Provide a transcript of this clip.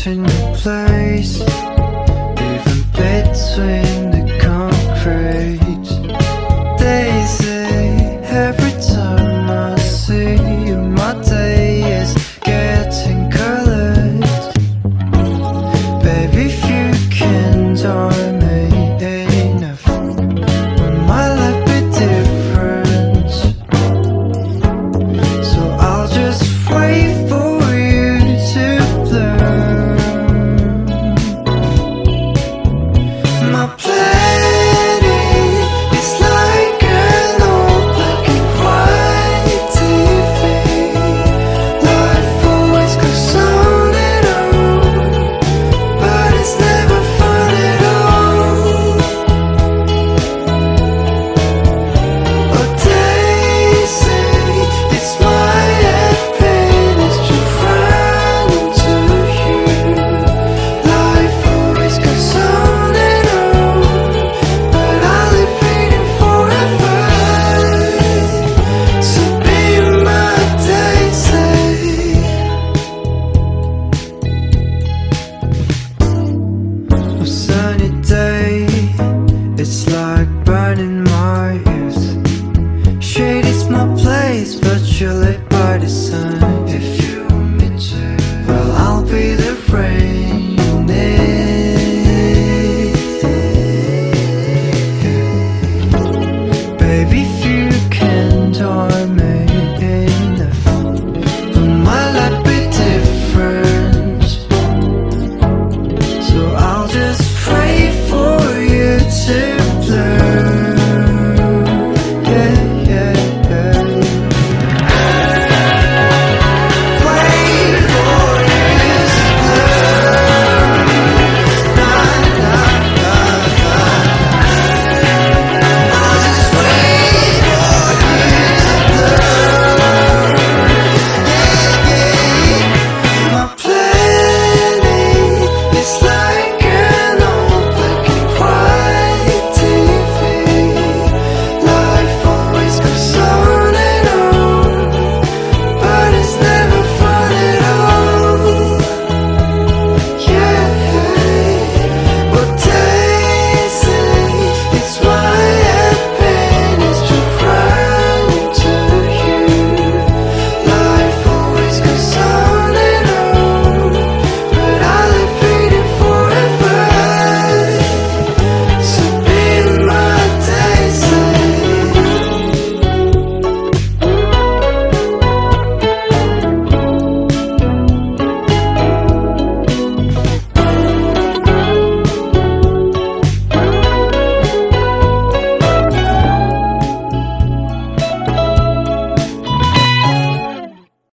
certain place. my place, but you're late by design